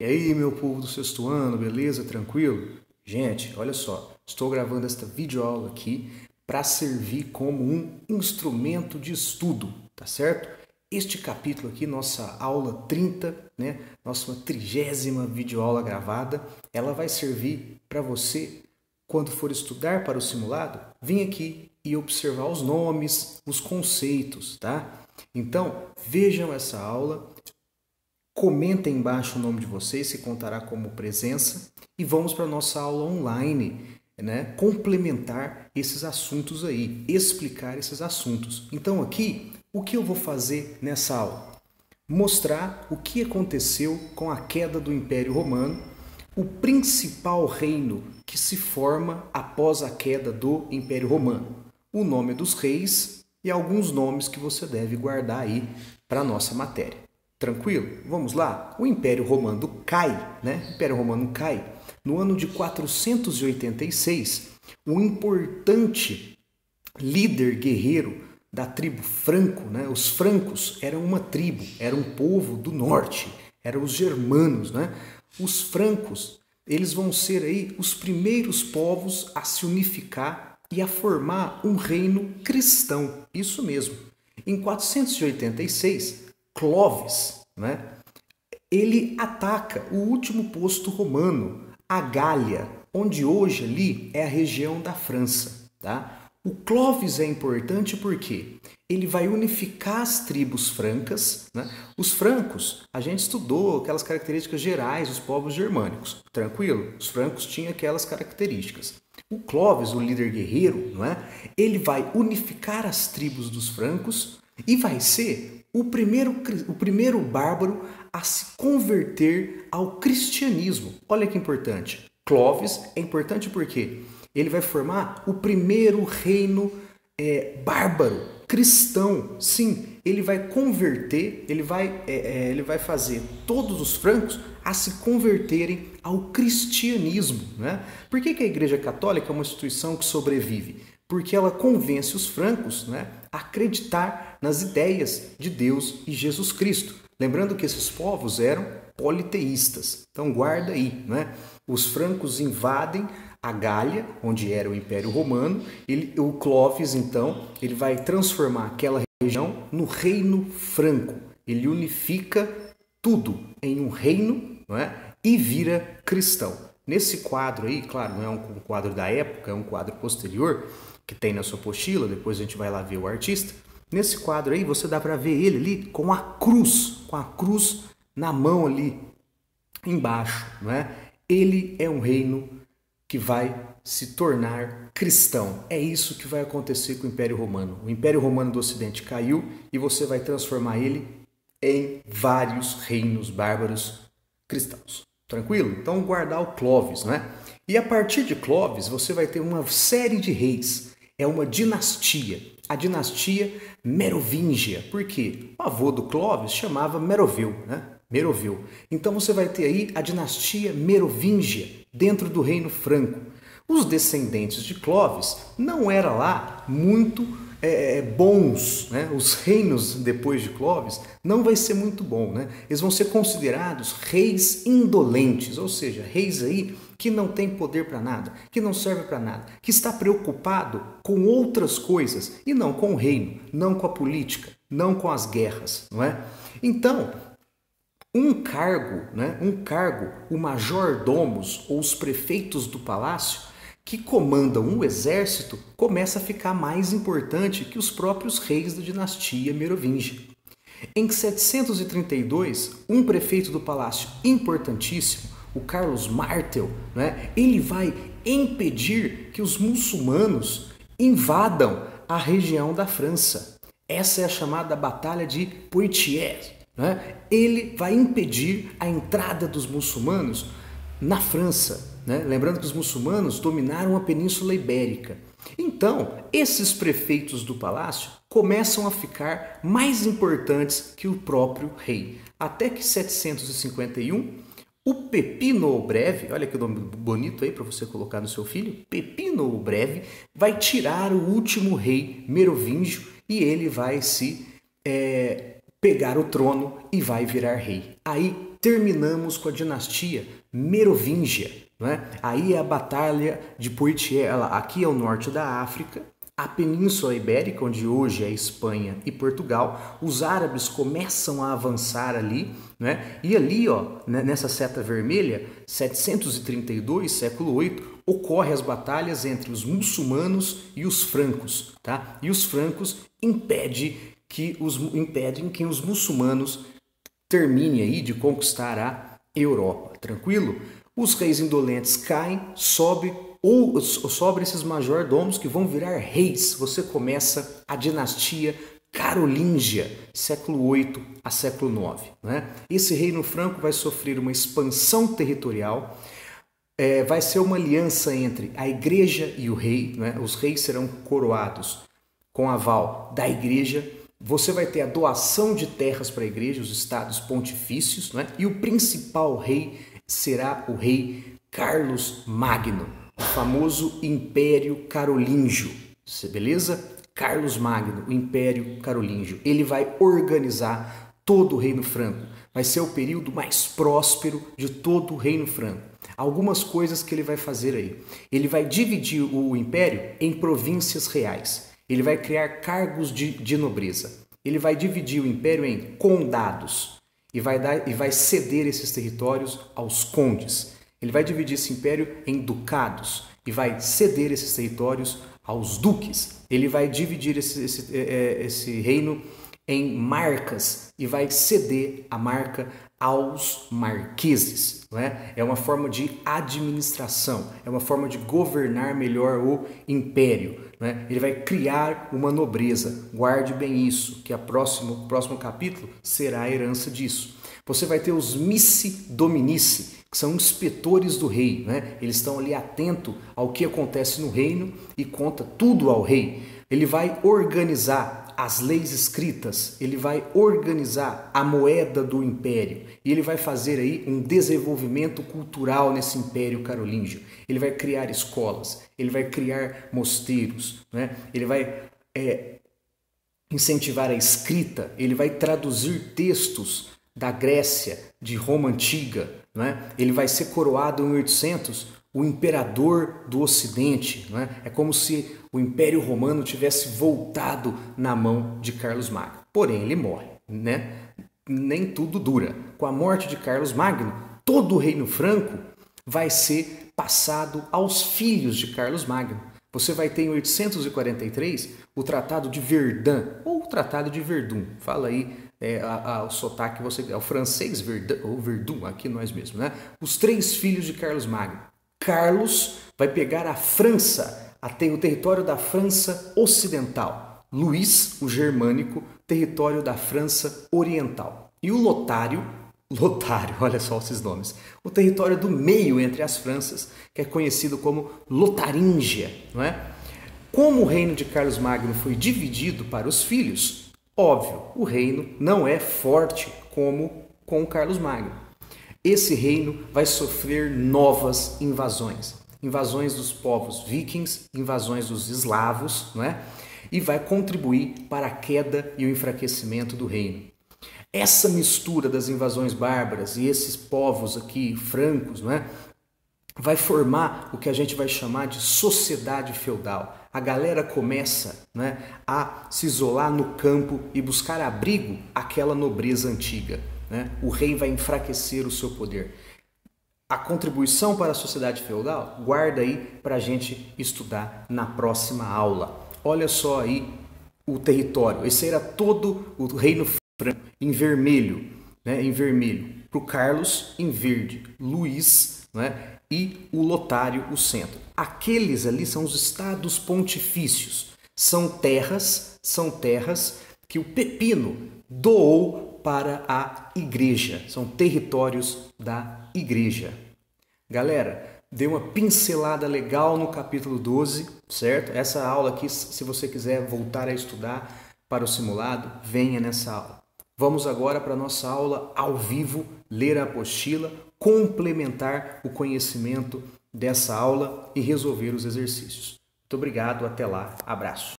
E aí, meu povo do sexto ano, beleza? Tranquilo? Gente, olha só, estou gravando esta videoaula aqui para servir como um instrumento de estudo, tá certo? Este capítulo aqui, nossa aula 30, né, nossa trigésima videoaula gravada, ela vai servir para você, quando for estudar para o simulado, vir aqui e observar os nomes, os conceitos, tá? Então, vejam essa aula, Comenta embaixo o nome de vocês, se contará como presença. E vamos para a nossa aula online, né? complementar esses assuntos aí, explicar esses assuntos. Então, aqui, o que eu vou fazer nessa aula? Mostrar o que aconteceu com a queda do Império Romano, o principal reino que se forma após a queda do Império Romano, o nome dos reis e alguns nomes que você deve guardar aí para a nossa matéria. Tranquilo? Vamos lá? O Império Romano cai, né? O Império Romano cai. No ano de 486, um importante líder guerreiro da tribo Franco, né? Os francos eram uma tribo, era um povo do norte, eram os germanos, né? Os francos, eles vão ser aí os primeiros povos a se unificar e a formar um reino cristão. Isso mesmo. Em 486, Clovis, né? ele ataca o último posto romano, a Gália, onde hoje ali é a região da França. Tá? O Clovis é importante porque ele vai unificar as tribos francas. Né? Os francos, a gente estudou aquelas características gerais dos povos germânicos. Tranquilo? Os francos tinham aquelas características. O Clovis, o líder guerreiro, não é? ele vai unificar as tribos dos francos e vai ser o primeiro, o primeiro bárbaro a se converter ao cristianismo. Olha que importante. Clovis é importante porque ele vai formar o primeiro reino é, bárbaro, cristão. Sim, ele vai converter, ele vai, é, é, ele vai fazer todos os francos a se converterem ao cristianismo. Né? Por que, que a Igreja Católica é uma instituição que sobrevive? Porque ela convence os francos né, a acreditar nas ideias de Deus e Jesus Cristo. Lembrando que esses povos eram politeístas. Então guarda aí, né? Os francos invadem a Gália, onde era o Império Romano. Ele, o Clovis, então, ele vai transformar aquela região no reino franco. Ele unifica tudo em um reino, não é? E vira cristão. Nesse quadro aí, claro, não é um quadro da época, é um quadro posterior que tem na sua apostila, depois a gente vai lá ver o artista. Nesse quadro aí você dá para ver ele ali com a cruz, com a cruz na mão ali embaixo, não é? Ele é um reino que vai se tornar cristão. É isso que vai acontecer com o Império Romano. O Império Romano do Ocidente caiu e você vai transformar ele em vários reinos bárbaros cristãos. Tranquilo? Então guardar o Clovis, né? E a partir de Clovis você vai ter uma série de reis. É uma dinastia a dinastia Merovingia. Por quê? O avô do Clovis chamava Merovil, né? Merovil. Então você vai ter aí a dinastia Merovingia dentro do reino franco. Os descendentes de Clovis não eram lá muito é, é, bons, né? os reinos depois de Clovis, não vai ser muito bom. Né? Eles vão ser considerados reis indolentes, ou seja, reis aí que não tem poder para nada, que não serve para nada, que está preocupado com outras coisas e não com o reino, não com a política, não com as guerras, não é? Então, um cargo, né, um cargo, o major domos ou os prefeitos do palácio que comandam um exército começa a ficar mais importante que os próprios reis da dinastia merovingia. Em 732, um prefeito do palácio importantíssimo, o Carlos Martel, né, ele vai impedir que os muçulmanos invadam a região da França. Essa é a chamada Batalha de Poitiers. Né? Ele vai impedir a entrada dos muçulmanos na França. Né? Lembrando que os muçulmanos dominaram a Península Ibérica. Então, esses prefeitos do palácio começam a ficar mais importantes que o próprio rei. Até que 751 o Pepino o Breve, olha que nome bonito aí para você colocar no seu filho, Pepino o Breve vai tirar o último rei merovingio e ele vai se é, pegar o trono e vai virar rei. Aí terminamos com a dinastia Merovingia. Né? Aí é a Batalha de Poitiers, aqui é o norte da África, a Península Ibérica, onde hoje é Espanha e Portugal, os árabes começam a avançar ali, né? E ali, ó, né, nessa seta vermelha, 732, século 8, ocorre as batalhas entre os muçulmanos e os francos, tá? E os francos impedem que os impedem que os muçulmanos terminem aí de conquistar a Europa, tranquilo? Os reis indolentes caem, sobe ou sobre esses majordomos que vão virar reis. Você começa a dinastia carolíngia, século 8 a século 9. Né? Esse reino franco vai sofrer uma expansão territorial, é, vai ser uma aliança entre a igreja e o rei. Né? Os reis serão coroados com aval da igreja. Você vai ter a doação de terras para a igreja, os estados pontifícios, né? e o principal rei será o rei Carlos Magno, o famoso Império Carolíngio. Beleza? Carlos Magno, o Império Carolíngio. Ele vai organizar todo o Reino Franco. Vai ser o período mais próspero de todo o Reino Franco. Algumas coisas que ele vai fazer aí. Ele vai dividir o império em províncias reais. Ele vai criar cargos de, de nobreza. Ele vai dividir o império em condados e vai, dar, e vai ceder esses territórios aos condes. Ele vai dividir esse império em ducados e vai ceder esses territórios aos duques. Ele vai dividir esse, esse, é, é, esse reino em marcas e vai ceder a marca aos marqueses. Não é? é uma forma de administração, é uma forma de governar melhor o império. Né? Ele vai criar uma nobreza. Guarde bem isso, que a próximo, o próximo capítulo será a herança disso. Você vai ter os missi dominici, que são inspetores do rei. Né? Eles estão ali atento ao que acontece no reino e conta tudo ao rei. Ele vai organizar as leis escritas, ele vai organizar a moeda do império e ele vai fazer aí um desenvolvimento cultural nesse império carolíngio. Ele vai criar escolas, ele vai criar mosteiros, né? ele vai é, incentivar a escrita, ele vai traduzir textos da Grécia, de Roma antiga, né? ele vai ser coroado em 800 o imperador do Ocidente. Não é? é como se o Império Romano tivesse voltado na mão de Carlos Magno. Porém, ele morre. Né? Nem tudo dura. Com a morte de Carlos Magno, todo o reino franco vai ser passado aos filhos de Carlos Magno. Você vai ter em 843 o Tratado de Verdun, ou o Tratado de Verdun. Fala aí é, a, a, o sotaque, você, é o francês Verdun, ou Verdun, aqui nós mesmos. Né? Os três filhos de Carlos Magno. Carlos vai pegar a França, até o território da França Ocidental. Luís, o germânico, território da França Oriental. E o Lotário, Lotário, olha só esses nomes, o território do meio entre as Franças, que é conhecido como Lotaríngia, não é? Como o reino de Carlos Magno foi dividido para os filhos, óbvio, o reino não é forte como com Carlos Magno esse reino vai sofrer novas invasões. Invasões dos povos vikings, invasões dos eslavos, não é? E vai contribuir para a queda e o enfraquecimento do reino. Essa mistura das invasões bárbaras e esses povos aqui francos, não é? Vai formar o que a gente vai chamar de sociedade feudal. A galera começa né, a se isolar no campo e buscar abrigo àquela nobreza antiga. Né? O rei vai enfraquecer o seu poder. A contribuição para a sociedade feudal, guarda aí para a gente estudar na próxima aula. Olha só aí o território. Esse era todo o reino franco em vermelho, né? em vermelho. Para o Carlos, em verde. Luís né? e o Lotário, o centro. Aqueles ali são os estados pontifícios. São terras, são terras que o Pepino doou para a igreja, são territórios da igreja. Galera, dei uma pincelada legal no capítulo 12, certo? Essa aula aqui, se você quiser voltar a estudar para o simulado, venha nessa aula. Vamos agora para a nossa aula ao vivo, ler a apostila, complementar o conhecimento dessa aula e resolver os exercícios. Muito obrigado, até lá, abraço.